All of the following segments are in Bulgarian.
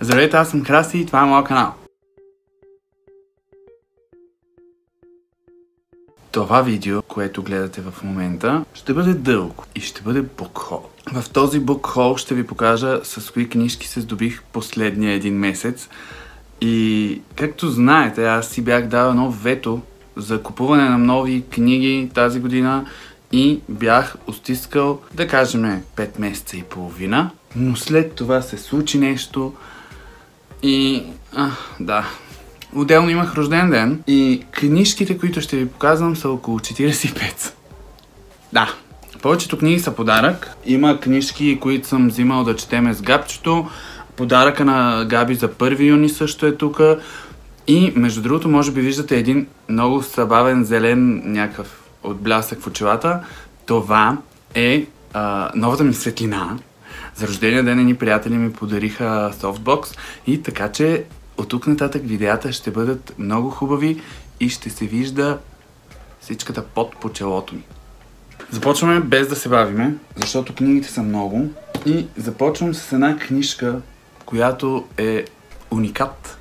Здравейте, аз съм Краси и това е моят канал. Това видео, което гледате в момента, ще бъде дълго и ще бъде букхол. В този букхол ще ви покажа с кои книжки се здобих последния един месец. И както знаете, аз си бях дал едно вето за купуване на нови книги тази година и бях остискал, да кажем, 5 месеца и половина. Но след това се случи нещо и... А, да. Отделно имах рожден ден и книжките, които ще ви показвам са около 45. Да, повечето книги са подарък. Има книжки, които съм взимал да четеме с габчето. Подаръка на Габи за 1 юни също е тук. И между другото, може би виждате един много събавен зелен някакъв отблясък в очилата. Това е а, новата ми светлина. За рождения ден ни приятели ми подариха софтбокс и така че от тук нататък видеята ще бъдат много хубави и ще се вижда всичката под по челото ми. Започваме без да се бавиме, защото книгите са много и започвам с една книжка, която е уникат.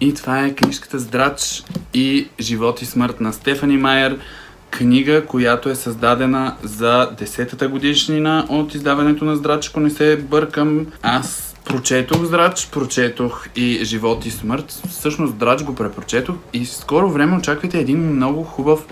И това е книжката Здрач и Живот и смърт на Стефани Майер книга, която е създадена за 10-та годишнина от издаването на Здрач, ако не се бъркам. Аз прочетох Здрач, прочетох и Живот и смърт. Всъщност Здрач го препрочетох и в скоро време очаквайте един много хубав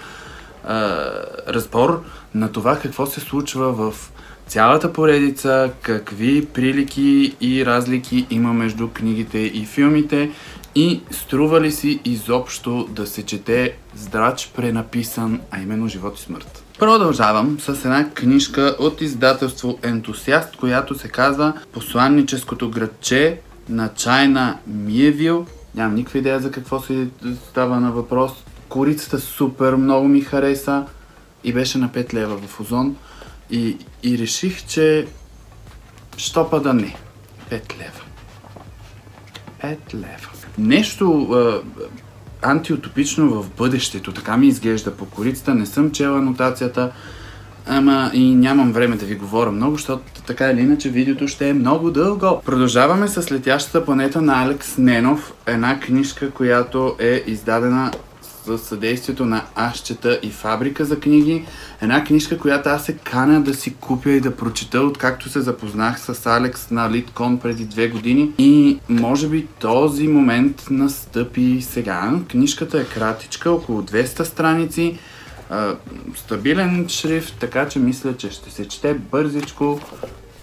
а, разбор на това какво се случва в цялата поредица, какви прилики и разлики има между книгите и филмите и струва ли си изобщо да се чете здрач пренаписан, а именно Живот и смърт. Продължавам с една книжка от издателство Ентусиаст, която се казва Посланническото градче на Чайна Миевил. Нямам никаква идея за какво се става на въпрос. Корицата супер много ми хареса и беше на 5 лева в Озон. И, и реших, че щопа да не. 5 лева. 5 лева. Нещо а, антиутопично в бъдещето, така ми изглежда по корицата. Не съм чела нотацията, ама и нямам време да ви говоря много, защото така или иначе видеото ще е много дълго. Продължаваме с летящата планета на Алекс Ненов, една книжка, която е издадена с съдействието на Ашчета и Фабрика за книги. Една книжка, която аз се каня да си купя и да прочита, откакто се запознах с Алекс на Литкон преди две години. И може би този момент настъпи сега. Книжката е кратичка, около 200 страници. стабилен шрифт, така че мисля, че ще се чете бързичко.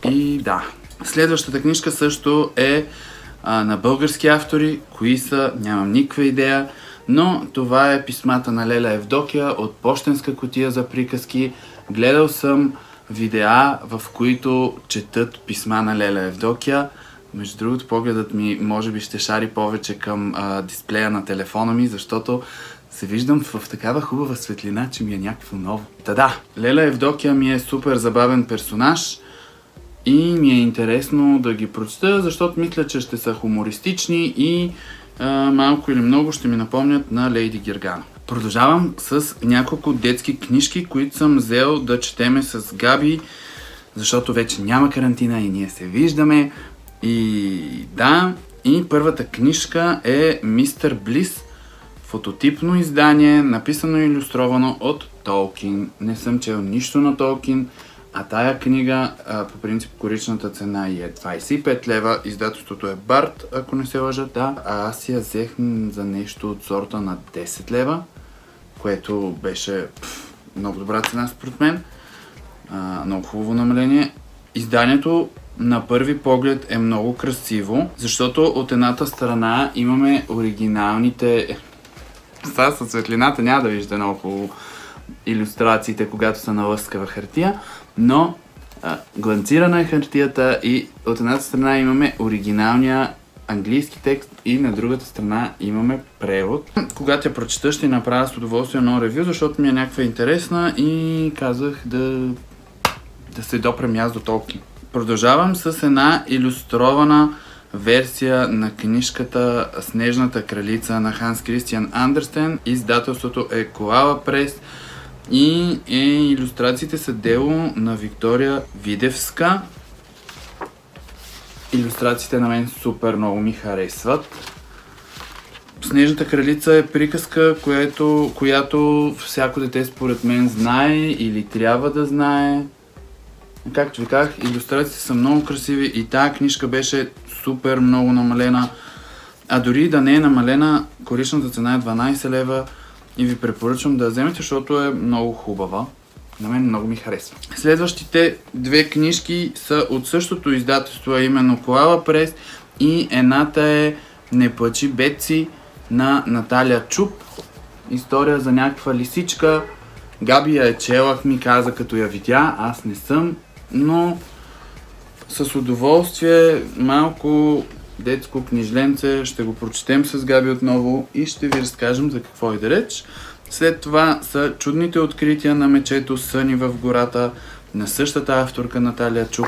И да. Следващата книжка също е на български автори. Кои са, нямам никаква идея. Но това е писмата на Леля Евдокия от почтенска котия за приказки. Гледал съм видеа, в които четат писма на Леля Евдокия. Между другото, погледът ми може би ще шари повече към а, дисплея на телефона ми, защото се виждам в такава хубава светлина, че ми е някакво ново. Та да, Леля Евдокия ми е супер забавен персонаж и ми е интересно да ги прочета, защото мисля, че ще са хумористични и малко или много ще ми напомнят на Лейди Гергана. Продължавам с няколко детски книжки, които съм взел да четеме с Габи, защото вече няма карантина и ние се виждаме. И да, и първата книжка е Мистер Блис, фототипно издание, написано и иллюстровано от Толкин. Не съм чел нищо на Толкин. А тая книга, а, по принцип, коричната цена е 25 лева. Издателството е Барт, ако не се лъжа, да. А аз я взех за нещо от сорта на 10 лева, което беше пф, много добра цена според мен. А, много хубаво намаление. Изданието на първи поглед е много красиво, защото от едната страна имаме оригиналните... Сега със светлината няма да виждате много хубаво иллюстрациите, когато са на лъскава хартия, но а, гланцирана е хартията и от едната страна имаме оригиналния английски текст и на другата страна имаме превод. Когато я прочета ще направя с удоволствие едно ревю, защото ми е някаква интересна и казах да, да се допрем аз до толки. Продължавам с една иллюстрована версия на книжката Снежната кралица на Ханс Кристиан Андерстен. Издателството е Коала Прес. И е, иллюстрациите са дело на Виктория Видевска. Иллюстрациите на мен супер много ми харесват. Снежната кралица е приказка, което, която всяко дете според мен знае или трябва да знае. Както ви казах, иллюстрациите са много красиви и тази книжка беше супер много намалена. А дори да не е намалена, коричната цена е 12 лева и ви препоръчвам да я вземете, защото е много хубава. На мен много ми харесва. Следващите две книжки са от същото издателство, а именно Коала Прес и едната е Не плачи Беци на Наталия Чуп. История за някаква лисичка. Габи я е челах ми каза като я видя, аз не съм, но с удоволствие малко детско книжленце ще го прочетем с Габи отново и ще ви разкажем за какво и да реч. След това са чудните открития на мечето Съни в гората на същата авторка Наталия Чуп.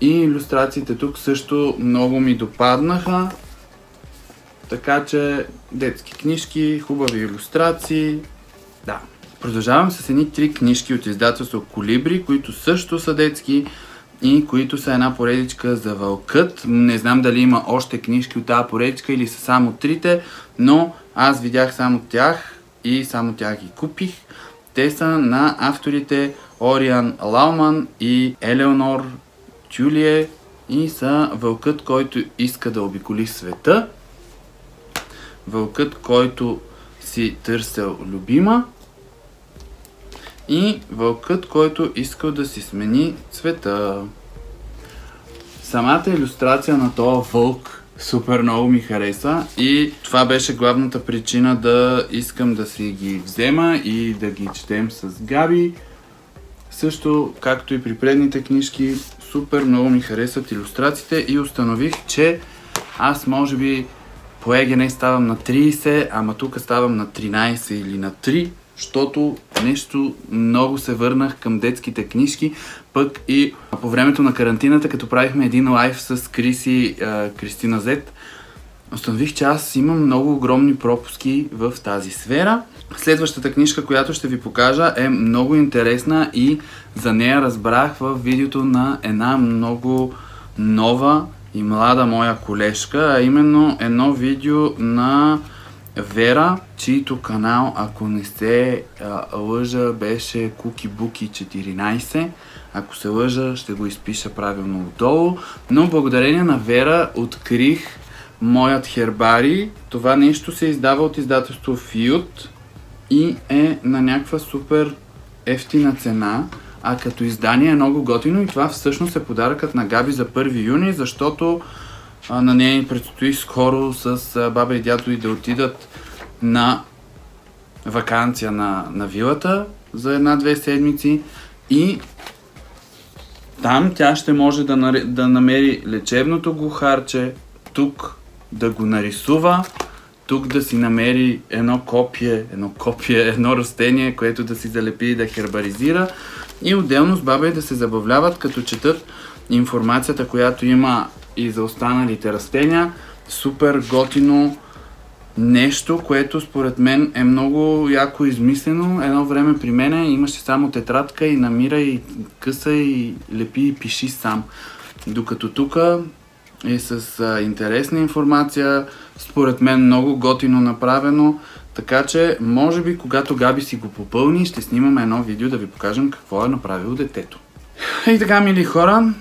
И иллюстрациите тук също много ми допаднаха. Така че детски книжки, хубави иллюстрации. Да. Продължавам с едни три книжки от издателство Колибри, които също са детски и които са една поредичка за вълкът. Не знам дали има още книжки от тази поредичка или са само трите, но аз видях само тях и само тях ги купих. Те са на авторите Ориан Лауман и Елеонор Тюлие и са вълкът, който иска да обиколи света вълкът, който си търсил любима и вълкът, който искал да си смени цвета. Самата иллюстрация на този вълк супер много ми хареса и това беше главната причина да искам да си ги взема и да ги четем с Габи. Също, както и при предните книжки, супер много ми харесват иллюстрациите и установих, че аз може би по ЕГН ставам на 30, ама тук ставам на 13 или на 3, защото нещо много се върнах към детските книжки, пък и по времето на карантината, като правихме един лайф с Криси, Кристина Зет, установих, че аз имам много огромни пропуски в тази сфера. Следващата книжка, която ще ви покажа е много интересна и за нея разбрах в видеото на една много нова и млада моя колежка, а именно едно видео на Вера, чийто канал, ако не се а, лъжа, беше Cookie Bookie 14. Ако се лъжа, ще го изпиша правилно отдолу. Но благодарение на Вера открих моят хербари. Това нещо се издава от издателство Fiut и е на някаква супер ефтина цена а като издание е много готино и това всъщност е подаръкът на Габи за 1 юни, защото на нея предстои скоро с баба и дядо и да отидат на вакансия на, на вилата за една-две седмици и там тя ще може да, да намери лечебното го харче, тук да го нарисува, тук да си намери едно копие, едно копие, едно растение, което да си залепи и да хербаризира и отделно с баба и да се забавляват, като четат информацията, която има и за останалите растения. Супер готино нещо, което според мен е много яко измислено. Едно време при мене имаше само тетрадка и намира и къса и лепи и пиши сам. Докато тук е с а, интересна информация, според мен много готино направено. Така че, може би, когато Габи си го попълни, ще снимаме едно видео да ви покажем какво е направило детето. И така, мили хора,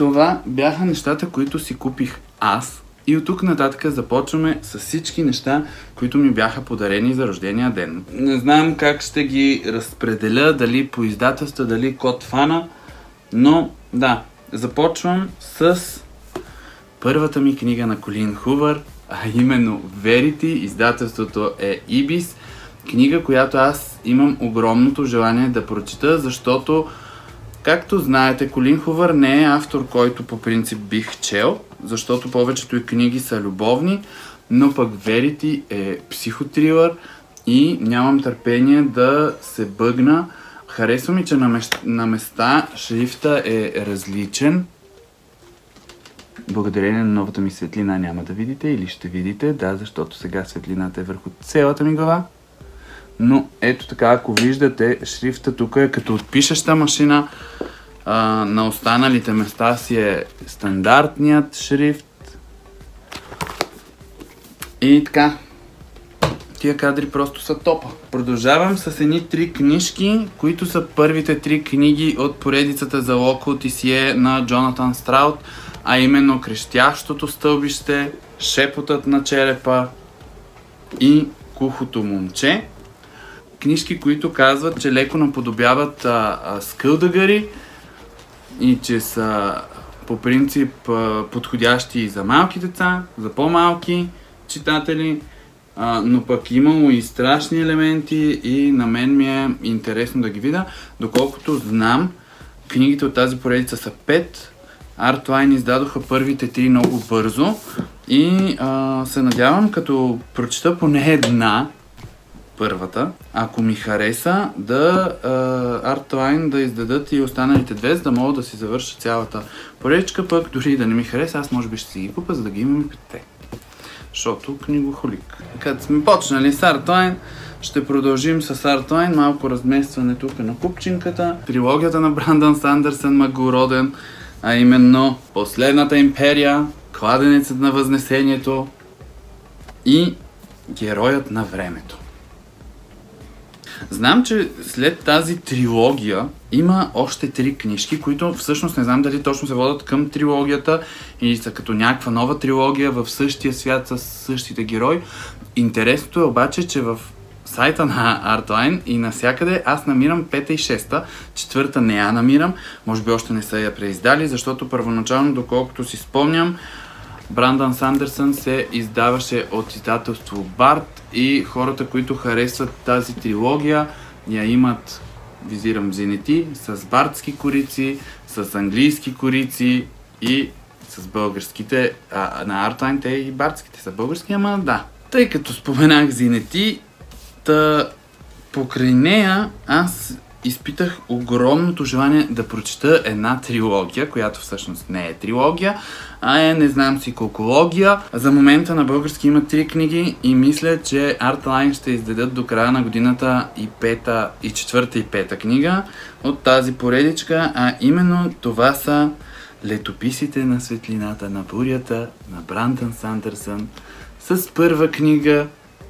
това бяха нещата, които си купих аз. И от тук нататък започваме с всички неща, които ми бяха подарени за рождения ден. Не знам как ще ги разпределя, дали по издателства, дали код фана, но да, започвам с първата ми книга на Колин Хувър, а именно Verity, издателството е Ibis, книга, която аз имам огромното желание да прочита, защото, както знаете, Колин Хувър не е автор, който по принцип бих чел, защото повечето и книги са любовни, но пък Verity е психотрилър и нямам търпение да се бъгна. Харесва ми, че на места шрифта е различен, благодарение на новата ми светлина няма да видите или ще видите, да, защото сега светлината е върху цялата ми глава. Но ето така, ако виждате, шрифта тук е като от пишеща машина. А, на останалите места си е стандартният шрифт. И така, тия кадри просто са топа. Продължавам с едни три книжки, които са първите три книги от поредицата за Локо Тисие на Джонатан Страут, а именно Крещящото стълбище, Шепотът на черепа и Кухото момче. Книжки, които казват, че леко наподобяват а, а, скълдъгари и че са по принцип а, подходящи и за малки деца, за по-малки читатели а, но пък имало и страшни елементи и на мен ми е интересно да ги видя. Доколкото знам, книгите от тази поредица са 5. Artline издадоха първите три много бързо и а, се надявам, като прочета поне една, първата, ако ми хареса, да Artline да издадат и останалите две, за да мога да си завърша цялата поредичка, пък дори да не ми хареса, аз може би ще си ги купа, за да ги имам и петте защото книгохолик. Като сме почнали с Артлайн, ще продължим с Артлайн, малко разместване тук на купчинката. Трилогията на Брандън Сандърсън Магороден, а именно Последната империя, Кладенецът на Възнесението и Героят на времето. Знам, че след тази трилогия има още три книжки, които всъщност не знам дали точно се водят към трилогията или са като някаква нова трилогия в същия свят с същите герои. Интересното е обаче, че в сайта на Artline и навсякъде аз намирам пета и шеста, четвърта не я намирам, може би още не са я преиздали, защото първоначално, доколкото си спомням, Брандън Сандерсън се издаваше от издателство Барт и хората, които харесват тази трилогия, я имат, визирам зенити, с бартски корици, с английски корици и с българските. А, на Артлайн те и бартските са български, ама да. Тъй като споменах зенити, та покрай нея аз изпитах огромното желание да прочета една трилогия, която всъщност не е трилогия, а е не знам си колкология. За момента на български има три книги и мисля, че Artline ще издадат до края на годината и пета, и четвърта и пета книга от тази поредичка, а именно това са Летописите на светлината на бурята на Брандън Сандърсън с първа книга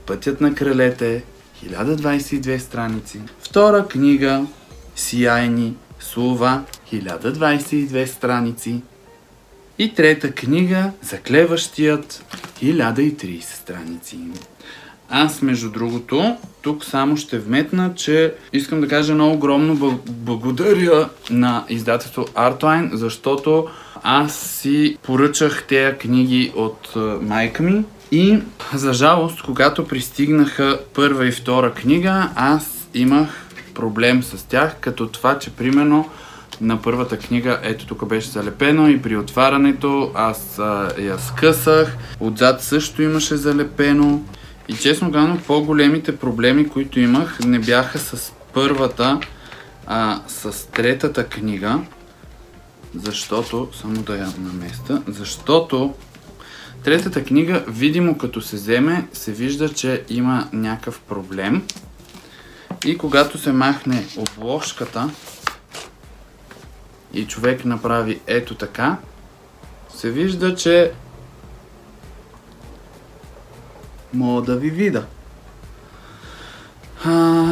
Пътят на кралете 1022 страници. Втора книга Сияйни слова 1022 страници. И трета книга Заклеващият 1030 страници. Аз, между другото, тук само ще вметна, че искам да кажа много огромно благодаря на издателство Artline, защото аз си поръчах тези книги от майка ми и за жалост, когато пристигнаха първа и втора книга, аз имах проблем с тях, като това, че примерно на първата книга, ето тук беше залепено и при отварянето аз а, я скъсах, отзад също имаше залепено. И честно казано по-големите проблеми, които имах не бяха с първата, а с третата книга, защото, само да я наместа, защото Третата книга, видимо като се вземе, се вижда, че има някакъв проблем. И когато се махне обложката и човек направи ето така, се вижда, че мога да ви вида. А,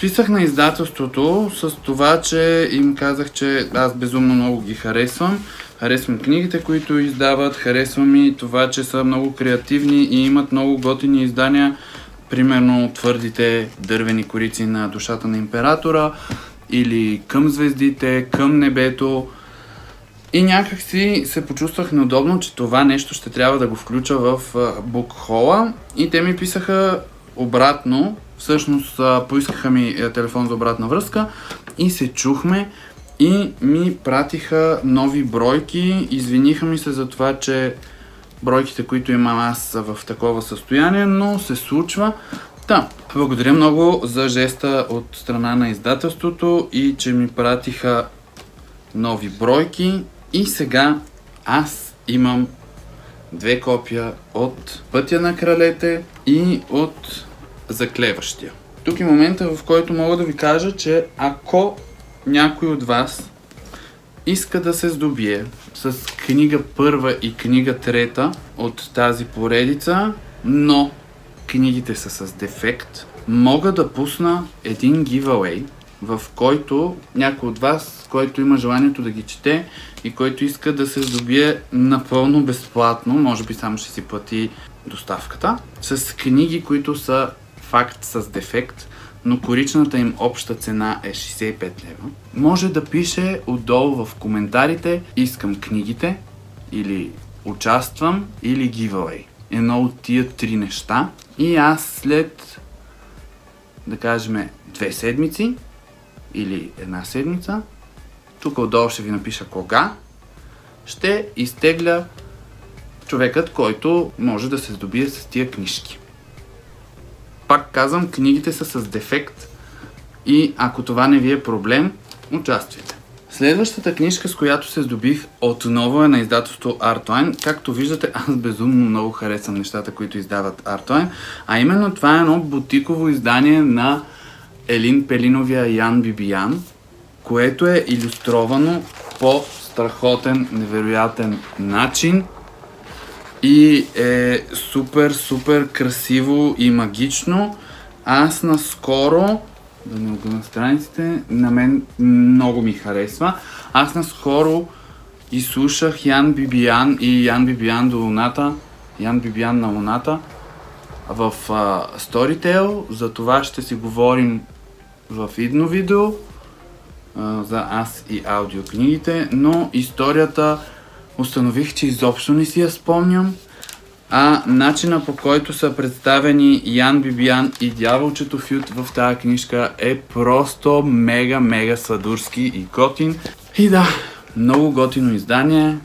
писах на издателството с това, че им казах, че аз безумно много ги харесвам Харесвам книгите, които издават, харесвам и това, че са много креативни и имат много готини издания, примерно твърдите дървени корици на душата на императора или към звездите, към небето. И някак си се почувствах неудобно, че това нещо ще трябва да го включа в букхола. И те ми писаха обратно, всъщност поискаха ми е, телефон за обратна връзка и се чухме и ми пратиха нови бройки. Извиниха ми се за това, че бройките, които имам аз са в такова състояние, но се случва. Да, благодаря много за жеста от страна на издателството и че ми пратиха нови бройки. И сега аз имам две копия от Пътя на кралете и от Заклеващия. Тук е момента, в който мога да ви кажа, че ако някой от вас иска да се здобие с книга първа и книга трета от тази поредица, но книгите са с дефект, мога да пусна един giveaway, в който някой от вас, който има желанието да ги чете и който иска да се здобие напълно безплатно, може би само ще си плати доставката, с книги, които са факт с дефект, но коричната им обща цена е 65 лева, може да пише отдолу в коментарите искам книгите или участвам или giveaway. Едно от тия три неща и аз след да кажем две седмици или една седмица, тук отдолу ще ви напиша кога, ще изтегля човекът, който може да се здобие с тия книжки. Пак казвам, книгите са с дефект и ако това не ви е проблем, участвайте. Следващата книжка, с която се здобих, отново е на издателство Artline. Както виждате, аз безумно много харесвам нещата, които издават Artline. А именно това е едно бутиково издание на Елин Пелиновия Ян Бибиян, което е иллюстровано по страхотен, невероятен начин и е супер, супер красиво и магично. Аз наскоро, да не огъна страниците, на мен много ми харесва. Аз наскоро изслушах Ян Бибиян и Ян Бибиян до Луната, Ян Бибиян на Луната в uh, Storytel. За това ще си говорим в идно видео за аз и аудиокнигите, но историята установих, че изобщо не си я спомням, а начина по който са представени Ян Бибиян и Дяволчето Фют в тази книжка е просто мега, мега сладурски и готин. И да, много готино издание,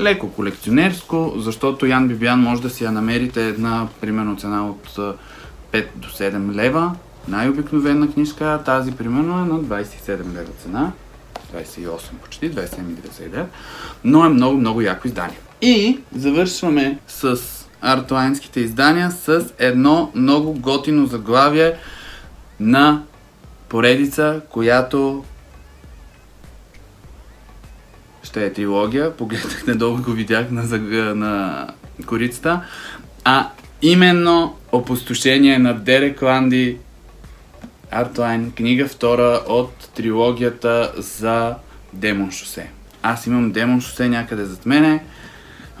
леко колекционерско, защото Ян Бибиян може да си я намерите една, примерно, цена от 5 до 7 лева. Най-обикновена книжка, тази примерно е на 27 лева цена. 28 почти, 27,99, но е много, много яко издание. И завършваме с артлайнските издания с едно много готино заглавие на поредица, която ще е трилогия. Погледнах недолу го видях на, на корицата. А именно Опустошение на Дерек Ланди Артлайн, книга втора от трилогията за Демон Шосе. Аз имам Демон Шосе някъде зад мене.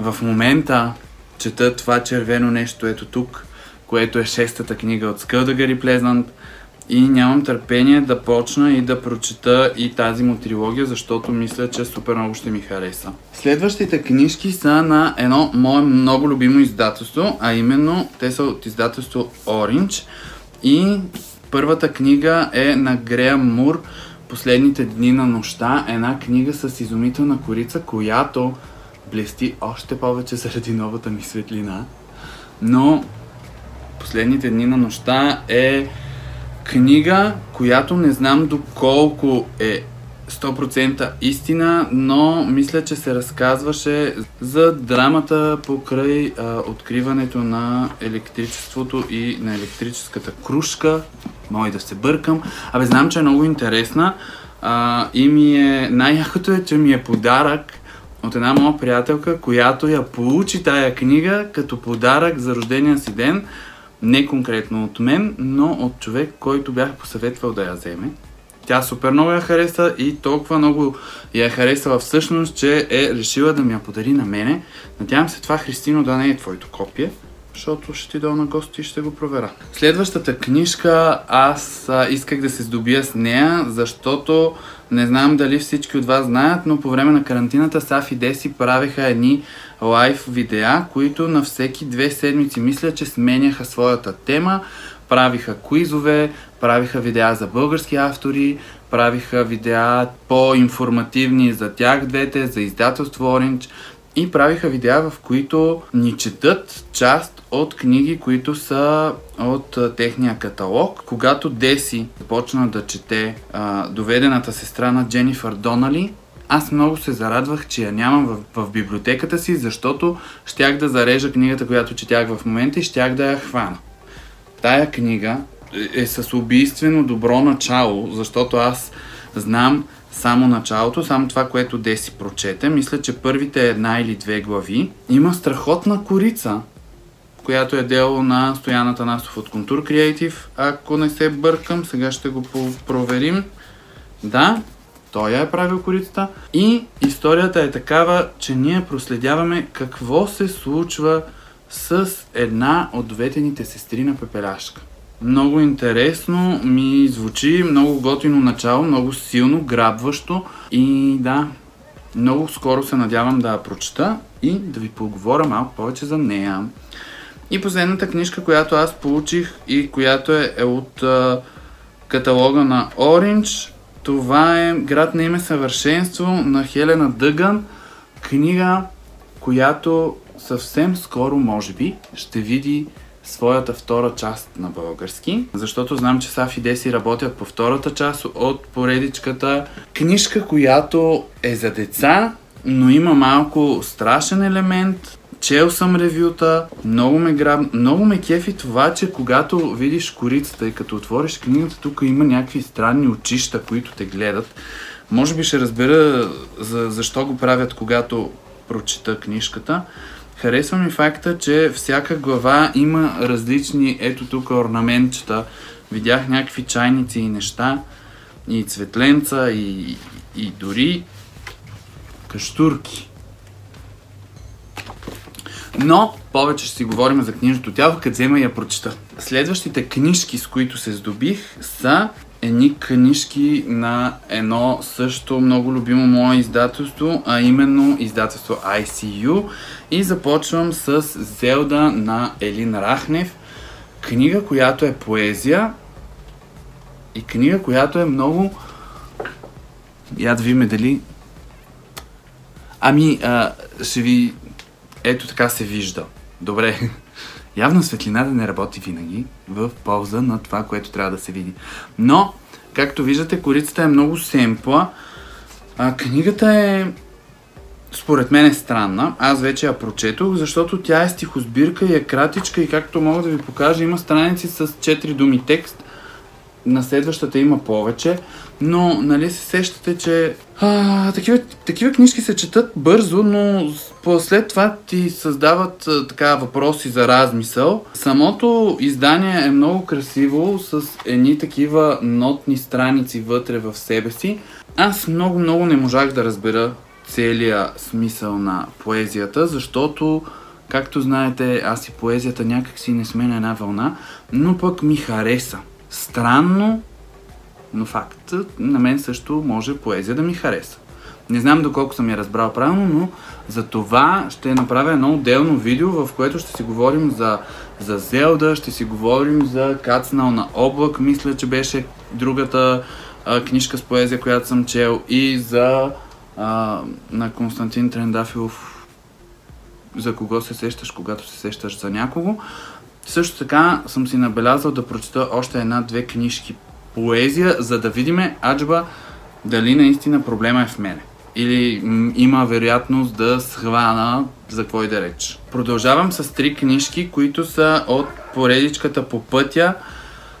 В момента чета това червено нещо ето тук, което е шестата книга от Скълдагари Плезнант и нямам търпение да почна и да прочета и тази му трилогия, защото мисля, че супер много ще ми хареса. Следващите книжки са на едно мое много любимо издателство, а именно те са от издателство Orange и Първата книга е на Греъм Мур Последните дни на нощта. Една книга с изумителна корица, която блести още повече заради новата ми светлина. Но Последните дни на нощта е книга, която не знам доколко е 100% истина, но мисля, че се разказваше за драмата покрай а, откриването на електричеството и на електрическата кружка. И да се бъркам. Абе, знам, че е много интересна а, и ми е... Най-якото е, че ми е подарък от една моя приятелка, която я получи тая книга като подарък за рождения си ден. Не конкретно от мен, но от човек, който бях посъветвал да я вземе. Тя супер много я хареса и толкова много я харесала всъщност, че е решила да ми я подари на мене. Надявам се това, Христино, да не е твоето копие, защото ще ти дойда на гости и ще го проверя. Следващата книжка, аз а, исках да се здобия с нея, защото не знам дали всички от вас знаят, но по време на карантината Саф и Деси правиха едни лайв видеа, които на всеки две седмици мисля, че сменяха своята тема, правиха куизове, правиха видеа за български автори, правиха видеа по-информативни за тях двете, за издателство Orange и правиха видеа, в които ни четат част от книги, които са от техния каталог. Когато Деси започна да чете а, доведената сестра на Дженифър Донали, аз много се зарадвах, че я нямам в, в библиотеката си, защото щях да зарежа книгата, която четях в момента и щях да я хвана. Тая книга е с убийствено добро начало, защото аз знам само началото, само това, което Деси прочете. Мисля, че първите една или две глави. Има страхотна корица, която е дело на Стояната Насов от Contour Creative. Ако не се бъркам, сега ще го проверим. Да, той я е правил корицата. И историята е такава, че ние проследяваме какво се случва с една от двете сестри на Пепеляшка. Много интересно ми звучи, много готино начало, много силно, грабващо и да, много скоро се надявам да я прочета и да ви поговоря малко повече за нея. И последната книжка, която аз получих и която е, е от а, каталога на Orange, това е Град на име съвършенство на Хелена Дъган. Книга, която съвсем скоро, може би, ще види своята втора част на български, защото знам, че Саф Деси работят по втората част от поредичката. Книжка, която е за деца, но има малко страшен елемент. Чел съм ревюта, много ме граб, много ме кефи това, че когато видиш корицата и като отвориш книгата, тук има някакви странни очища, които те гледат. Може би ще разбера за, защо го правят, когато прочита книжката. Харесва ми факта, че всяка глава има различни, ето тук орнаментчета. Видях някакви чайници и неща, и цветленца, и, и дори каштурки. Но повече ще си говорим за книжното тяло, къде взема я прочета. Следващите книжки, с които се здобих, са едни книжки на едно също много любимо мое издателство, а именно издателство ICU. И започвам с Зелда на Елин Рахнев. Книга, която е поезия и книга, която е много... Я да видим дали... Ами, а, ще ви... Ето така се вижда. Добре. Явно светлината не работи винаги в полза на това, което трябва да се види. Но, както виждате, корицата е много семпла. А, книгата е според мен е странна. Аз вече я прочетох, защото тя е стихосбирка и е кратичка и както мога да ви покажа, има страници с 4 думи текст. На следващата има повече, но нали се сещате, че а, такива, такива книжки се четат бързо, но след това ти създават а, така въпроси за размисъл. Самото издание е много красиво, с едни такива нотни страници вътре в себе си. Аз много-много не можах да разбера целия смисъл на поезията, защото, както знаете, аз и поезията някак си не сме на една вълна, но пък ми хареса. Странно, но факт, на мен също може поезия да ми хареса. Не знам доколко съм я разбрал правилно, но за това ще направя едно отделно видео, в което ще си говорим за, за Зелда, ще си говорим за Кацнал на облак, мисля, че беше другата а, книжка с поезия, която съм чел, и за а, на Константин Трендафилов за кого се сещаш, когато се сещаш за някого. Също така съм си набелязал да прочета още една-две книжки поезия, за да видиме аджба дали наистина проблема е в мене. Или м- има вероятност да схвана за какво и да реч. Продължавам с три книжки, които са от поредичката по пътя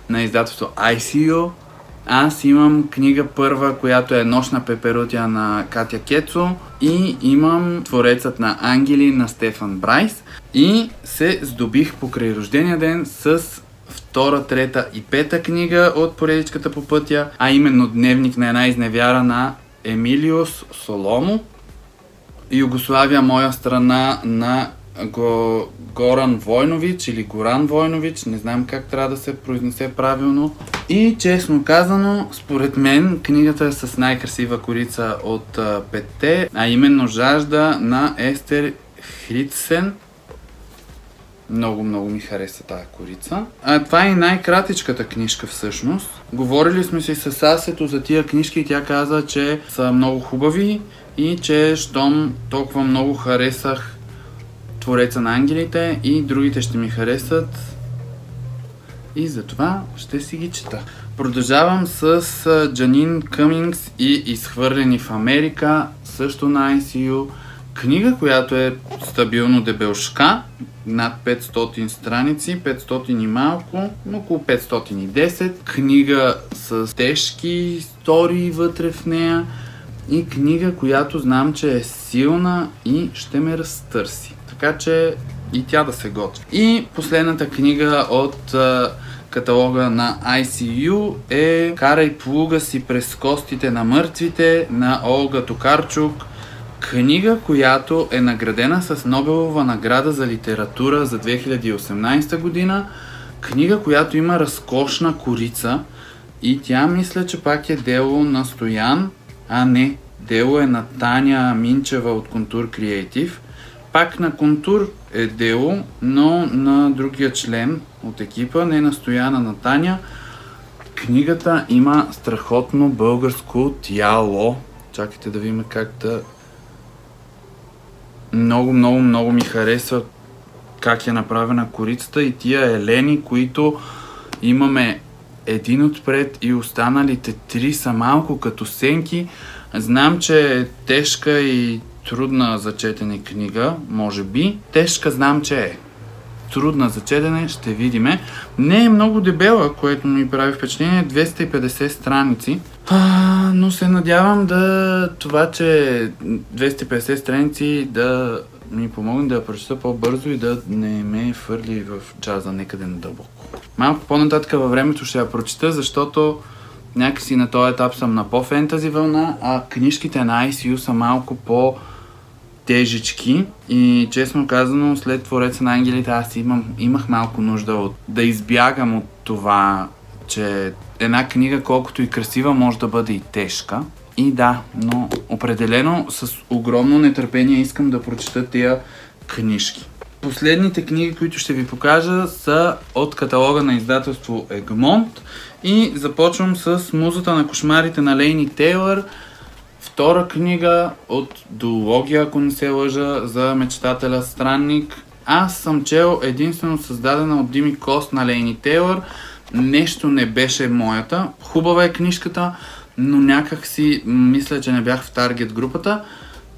на издателство ICU, аз имам книга първа, която е Нощна пеперутя на Катя Кецо и имам Творецът на ангели на Стефан Брайс и се здобих покрай рождения ден с втора, трета и пета книга от поредичката по пътя, а именно Дневник на една изневяра на Емилиус Соломо. Югославия, моя страна на Го, Горан Войнович или Горан Войнович, не знам как трябва да се произнесе правилно. И честно казано, според мен книгата е с най-красива корица от петте, а именно Жажда на Естер Хритсен. Много, много ми хареса тази корица. А, това е най-кратичката книжка всъщност. Говорили сме си с Асето за тия книжки и тя каза, че са много хубави и че щом толкова много харесах Твореца на ангелите и другите ще ми харесат и затова ще си ги чета. Продължавам с Джанин Къмингс и Изхвърлени в Америка, също на ICU. Книга, която е стабилно дебелшка, над 500 страници, 500 и малко, около 510. Книга с тежки истории вътре в нея и книга, която знам, че е силна и ще ме разтърси. Така че и тя да се готви. И последната книга от каталога на ICU е Карай плуга си през костите на мъртвите на Олга Токарчук. Книга, която е наградена с Нобелова награда за литература за 2018 година. Книга, която има разкошна корица и тя мисля, че пак е дело на Стоян, а не, дело е на Таня Минчева от Контур Creative. Пак на Контур е дело, но на другия член от екипа, не на Стояна, на Таня. Книгата има страхотно българско тяло. Чакайте да видим как да... Много, много, много ми харесва как е направена корицата и тия елени, които имаме един отпред и останалите три са малко като сенки. Знам, че е тежка и трудна за четене книга, може би. Тежка знам, че е. Трудна за четене, ще видиме. Не е много дебела, което ми прави впечатление. 250 страници. А, но се надявам да това, че 250 страници да ми помогне да я прочета по-бързо и да не ме фърли в джаза некъде надълбоко. Малко по-нататък във времето ще я прочета, защото някакси на този етап съм на по-фентази вълна, а книжките на ICU са малко по- тежички и честно казано след Твореца на ангелите аз имам, имах малко нужда от да избягам от това, че една книга колкото и красива може да бъде и тежка. И да, но определено с огромно нетърпение искам да прочета тия книжки. Последните книги, които ще ви покажа са от каталога на издателство Егмонт и започвам с Музата на кошмарите на Лейни Тейлър втора книга от дуология, ако не се лъжа, за мечтателя Странник. Аз съм чел единствено създадена от Дими Кост на Лейни Тейлър. Нещо не беше моята. Хубава е книжката, но някак си мисля, че не бях в таргет групата.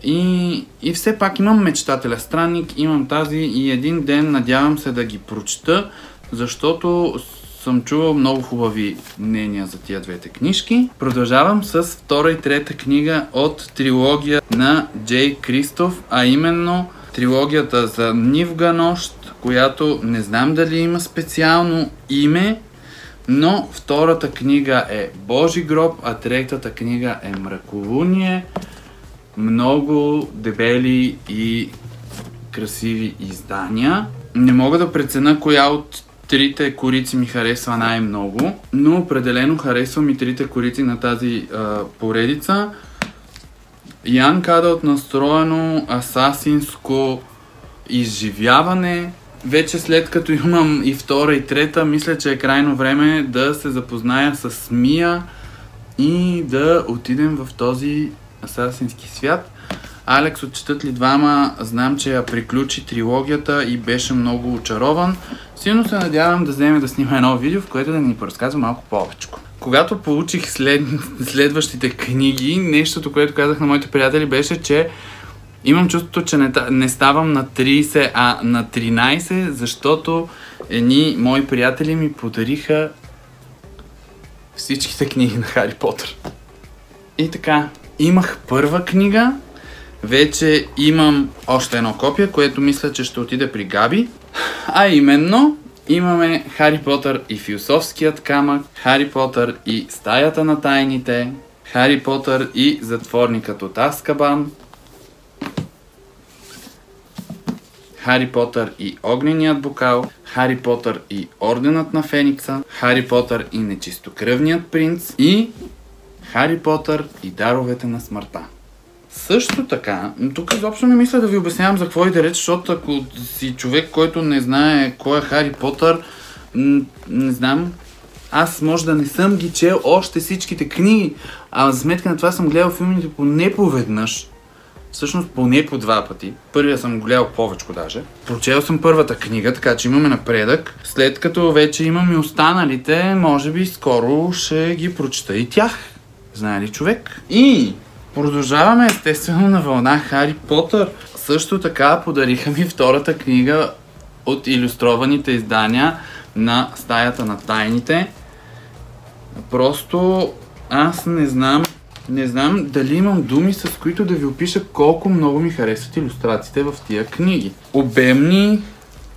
И, и все пак имам мечтателя Странник, имам тази и един ден надявам се да ги прочета, защото съм чувал много хубави мнения за тия двете книжки. Продължавам с втора и трета книга от трилогия на Джей Кристоф, а именно трилогията за Нивга нощ, която не знам дали има специално име, но втората книга е Божи гроб, а третата книга е Мраковуние. Много дебели и красиви издания. Не мога да прецена коя от трите корици ми харесва най-много, но определено харесвам и трите корици на тази а, поредица. Ян Када от настроено асасинско изживяване. Вече след като имам и втора и трета, мисля, че е крайно време да се запозная с Мия и да отидем в този асасински свят. Алекс от Четат ли двама, знам, че я приключи трилогията и беше много очарован. Силно се надявам да вземе да снима едно видео, в което да ни поразказва малко повече. Когато получих след, следващите книги, нещото, което казах на моите приятели беше, че имам чувството, че не, не ставам на 30, а на 13, защото едни мои приятели ми подариха всичките книги на Хари Потър. И така, имах първа книга, вече имам още едно копие, което мисля, че ще отиде при Габи. А именно, имаме Хари Потър и философският камък, Хари Потър и стаята на тайните, Хари Потър и затворникът от Аскабан, Хари Потър и огненият бокал, Хари Потър и орденът на Феникса, Хари Потър и нечистокръвният принц и Хари Потър и даровете на смъртта. Също така, тук изобщо не мисля да ви обяснявам за какво иде реч, защото ако си човек, който не знае кой е Хари Потър, не знам, аз може да не съм ги чел още всичките книги, а за сметка на това съм гледал филмите поне поведнъж. Всъщност поне по два пъти. Първия съм гледал повече даже. Прочел съм първата книга, така че имаме напредък. След като вече имам и останалите, може би скоро ще ги прочета и тях. Знае ли човек? И Продължаваме естествено на вълна Хари Потър. Също така подариха ми втората книга от иллюстрованите издания на Стаята на тайните. Просто аз не знам Не знам дали имам думи, с които да ви опиша колко много ми харесват иллюстрациите в тия книги. Обемни,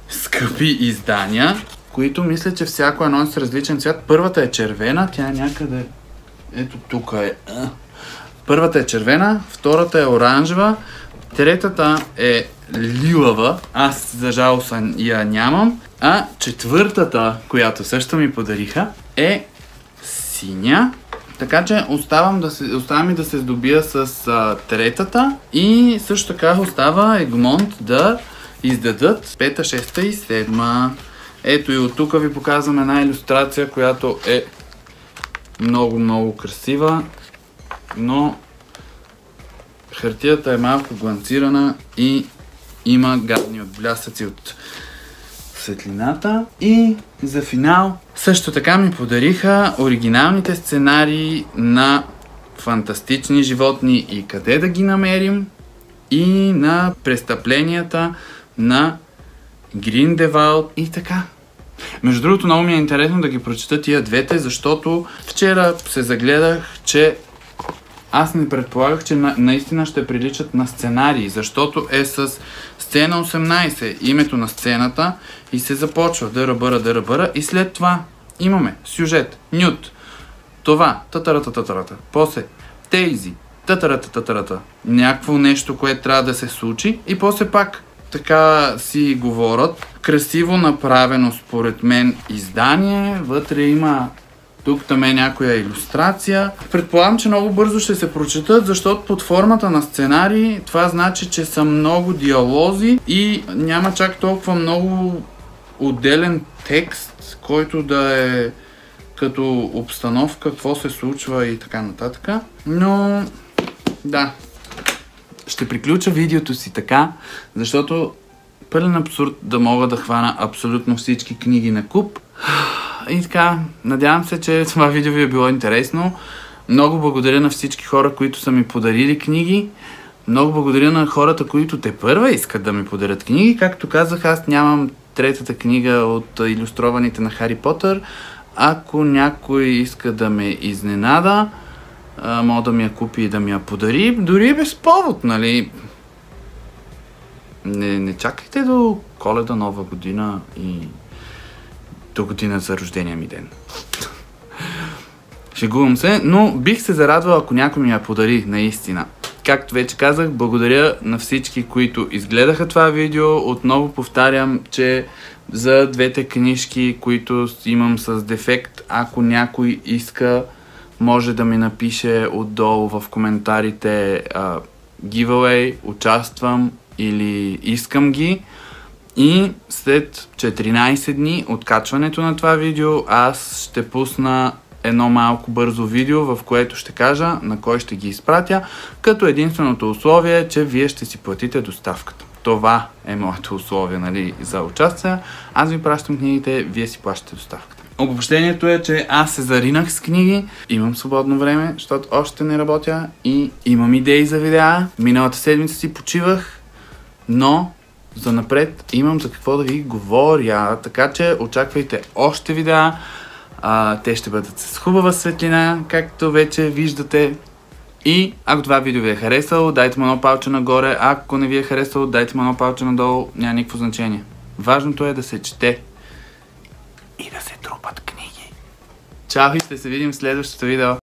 скъпи издания, които мисля, че всяко едно е с различен цвят. Първата е червена, тя някъде... Ето тук е. Първата е червена, втората е оранжева, третата е лилава, аз за жалост я нямам, а четвъртата, която също ми подариха, е синя. Така че оставам, да се, оставам и да се здобия с а, третата и също така остава Егмонт да издадат пета, шеста и седма. Ето и от тук ви показвам една иллюстрация, която е много, много красива, но хартията е малко гланцирана и има гадни отблясъци от светлината. И за финал също така ми подариха оригиналните сценарии на фантастични животни и къде да ги намерим и на престъпленията на Гриндевалд и така. Между другото, много ми е интересно да ги прочета тия двете, защото вчера се загледах, че аз не предполагах, че на, наистина ще приличат на сценарии, защото е с сцена 18, името на сцената и се започва. Дъръбъра, дъръбъра и след това имаме сюжет, нют, това, татарата, татарата, после тейзи, татарата, татарата, някакво нещо, което трябва да се случи и после пак така си говорят. Красиво направено според мен издание, вътре има тук там е някоя иллюстрация. Предполагам, че много бързо ще се прочетат, защото под формата на сценарий това значи, че са много диалози и няма чак толкова много отделен текст, който да е като обстановка, какво се случва и така нататък. Но, да. Ще приключа видеото си така, защото пълен абсурд да мога да хвана абсолютно всички книги на куп. И така, надявам се, че това видео ви е било интересно. Много благодаря на всички хора, които са ми подарили книги. Много благодаря на хората, които те първа искат да ми подарят книги. Както казах, аз нямам третата книга от иллюстрованите на Хари Потър. Ако някой иска да ме изненада, мога да ми я купи и да ми я подари. Дори без повод, нали? Не, не чакайте до коледа, нова година и до година за рождения ми ден. Шегувам се, но бих се зарадвал, ако някой ми я подари, наистина. Както вече казах, благодаря на всички, които изгледаха това видео. Отново повтарям, че за двете книжки, които имам с дефект, ако някой иска, може да ми напише отдолу в коментарите uh, giveaway, участвам или искам ги. И след 14 дни от качването на това видео, аз ще пусна едно малко бързо видео, в което ще кажа на кой ще ги изпратя, като единственото условие е, че вие ще си платите доставката. Това е моето условие нали, за участие. Аз ви пращам книгите, вие си плащате доставката. Обобщението е, че аз се заринах с книги, имам свободно време, защото още не работя и имам идеи за видеа. Миналата седмица си почивах, но за напред имам за какво да ви говоря, така че очаквайте още видеа. А, те ще бъдат с хубава светлина, както вече виждате. И ако това видео ви е харесало, дайте му едно палче нагоре. Ако не ви е харесало, дайте му едно палче надолу. Няма никакво значение. Важното е да се чете и да се трупат книги. Чао и ще се видим в следващото видео.